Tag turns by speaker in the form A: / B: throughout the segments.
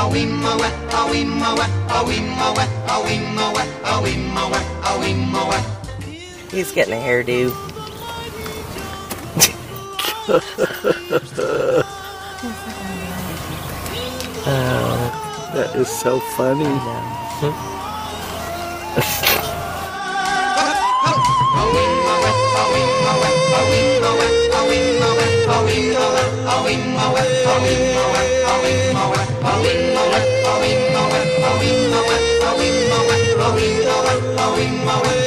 A: a
B: wing, a wet, a wing, a wet, a wing, a wet, a wing, a wet. He's getting a hairdo. Oh, that is
C: so funny. Near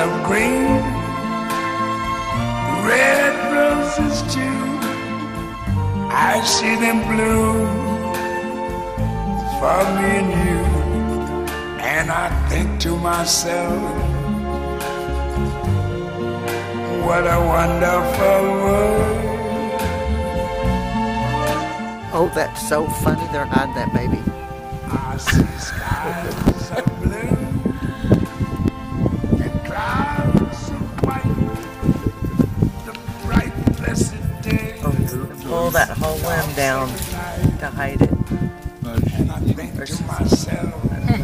C: of green, red roses too. I see them bloom for me and you. And I think to myself, what a wonderful world.
D: Oh, that's so funny. They're hiding that baby.
C: I see skies
A: Pull that whole limb down to hide it.
C: And I think to myself, hmm.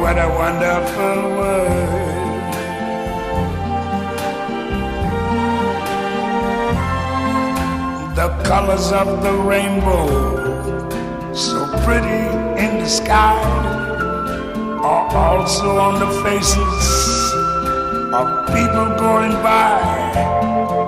C: what a wonderful world. The colors of the rainbow, so pretty in the sky, are also on the faces of people going by.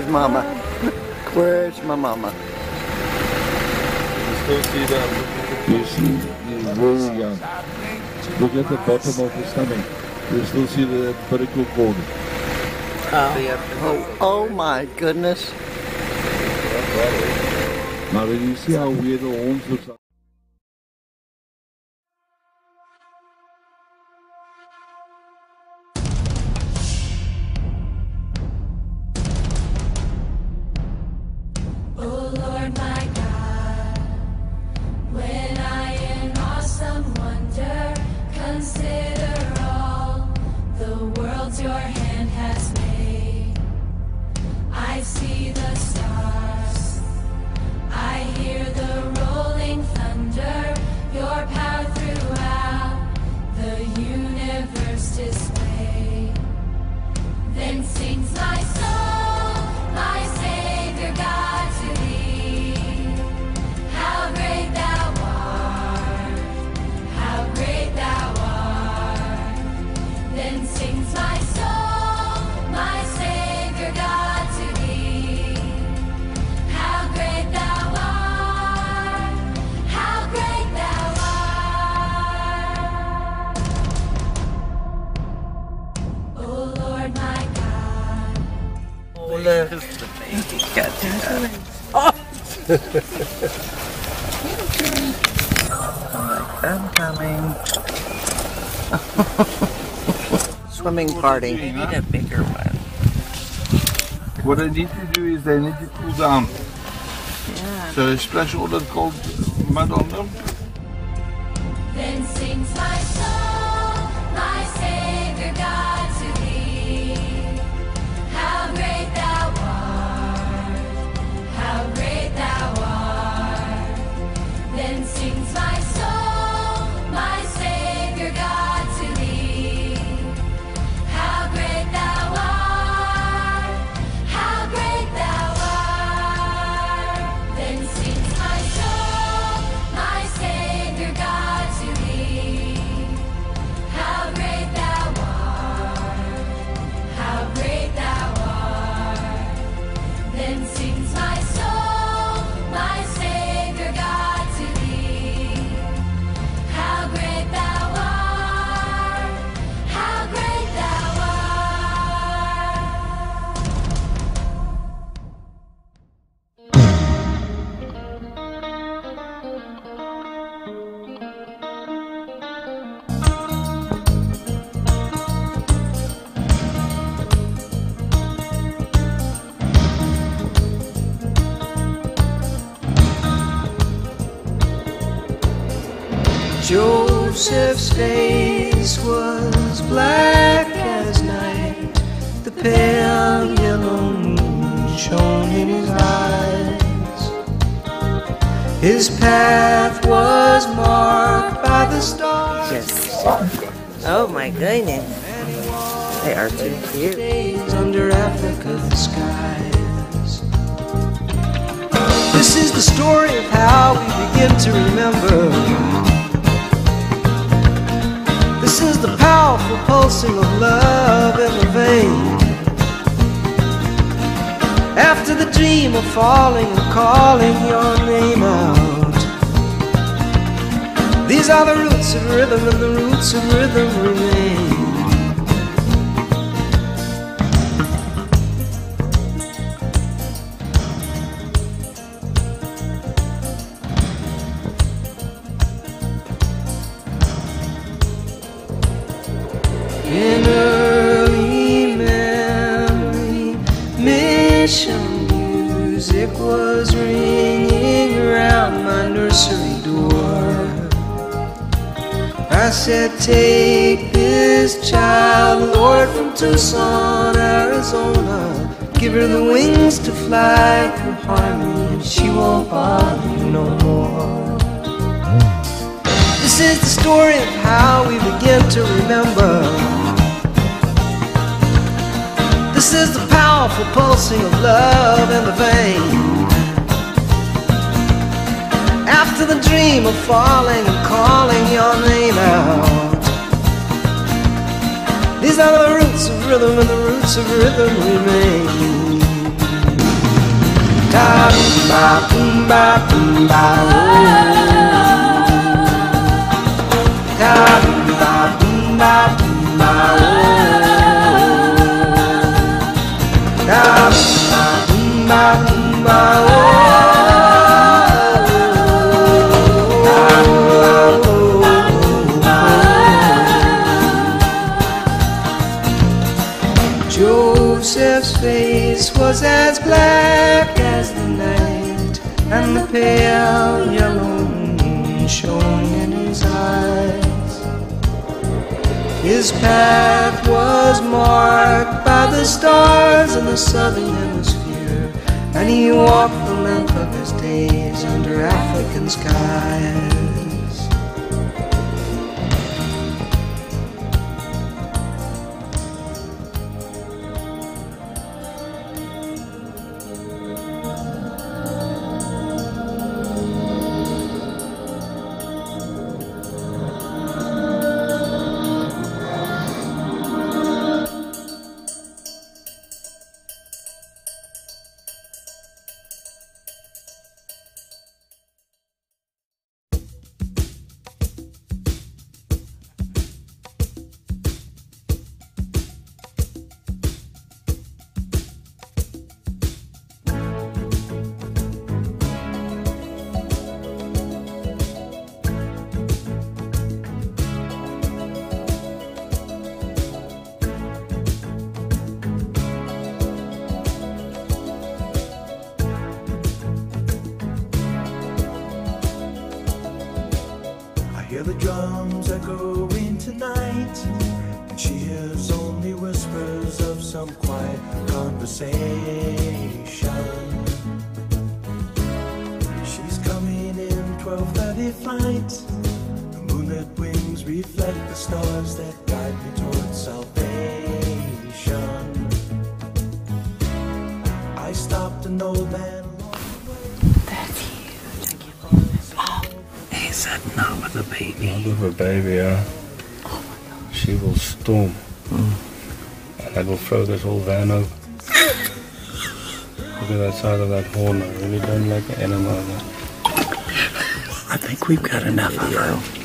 D: Where's Mama? Where's my Mama?
E: You still see them. You see the very young. Look at the bottom of the stomach. You still see the umbilical cord.
D: Oh, oh my goodness.
E: Now then you see how weird the horns looks
A: Swimming party. We need a bigger one.
F: What I need to do is they need to cool down.
A: Yeah.
F: So I splash all that cold mud on them.
E: Then sings my soul,
G: Joseph's face was black as night. The pale yellow moon shone in his eyes. His path was marked by the stars.
A: Yes. Oh my goodness. They are too cute.
G: under Africa's skies. This is the story of how we begin to remember. Pulsing of love in the vein. After the dream of falling and calling your name out. These are the roots of rhythm, and the roots of rhythm remain. Music was ringing around my nursery door. I said, Take this child, Lord, from Tucson, Arizona. Give her the wings to fly through harmony, and she won't bother you no more. This is the story of how we begin to remember. This is the powerful pulsing of love in the vein. After the dream of falling and calling your name out. These are the roots of rhythm, and the roots of rhythm remain. Da ba boom ba boom ba. Da ba boom ba boom ba Joseph's face was as black as the night, and the pale yellow moon shone in his eyes. His path was marked by the stars in the southern hemisphere, and he walked the length of his days under African skies.
D: Said not with the baby.
H: Not with a baby, yeah. Oh She will storm. And I will throw this whole van over. Look at that side of that horn. I really don't like the animal.
D: I think we've got enough of her.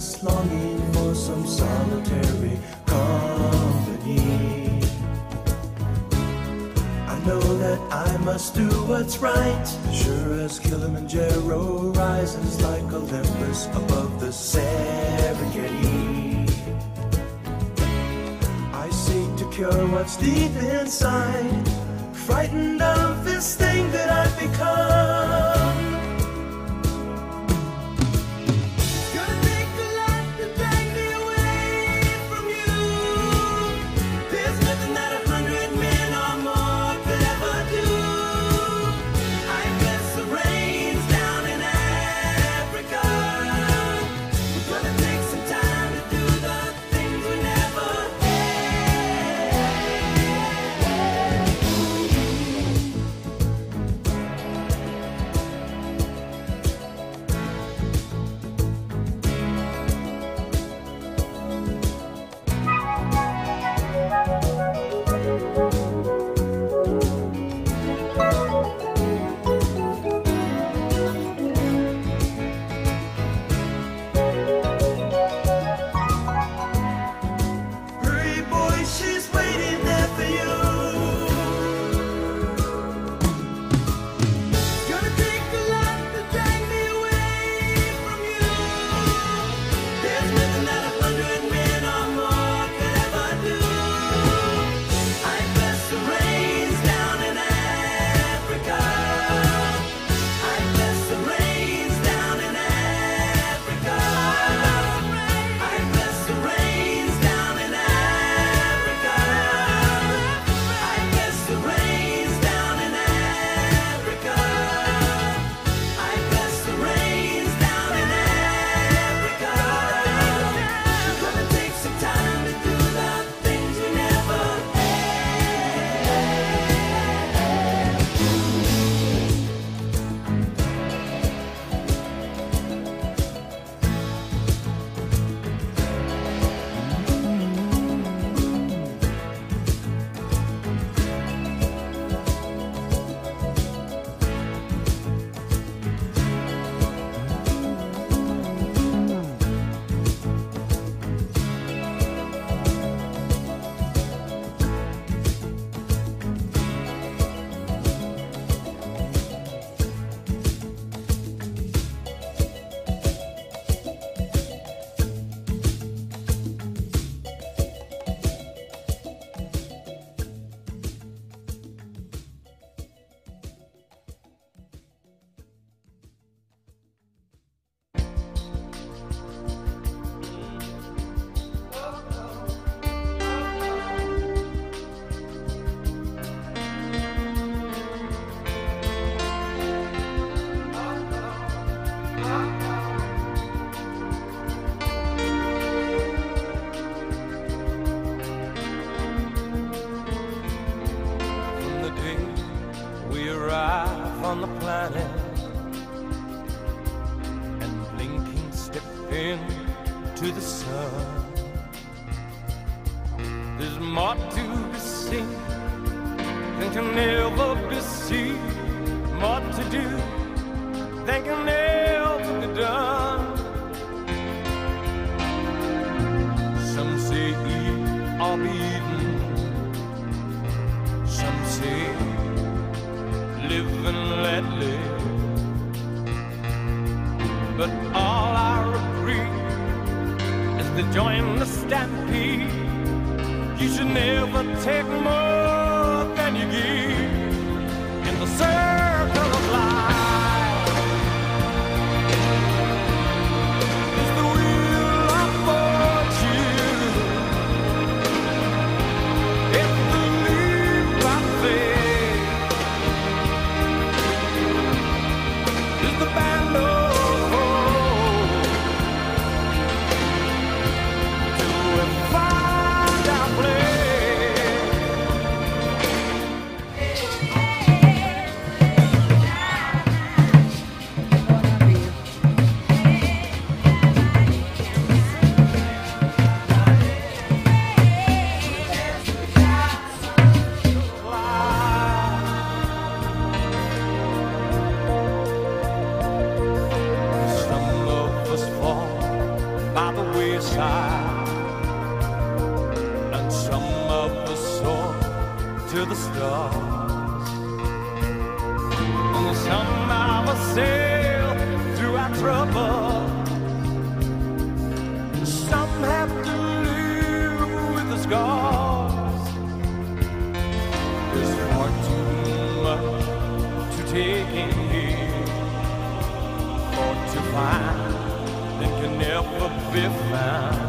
I: Restless, longing for some solitary company. I know that I must do what's right, sure as Kilimanjaro rises like Olympus above the Serengeti. I seek to cure what's deep inside, frightened of this thing that I've become.
J: arrive on the planet and blinking step into the sun. There's more to be seen than can ever be seen, more to do than can ever be done. living let live. But all I regret is to join the stampede. You should never take more than you give. have to live with the scars. There's far too much to take in here, more to find than can never be found.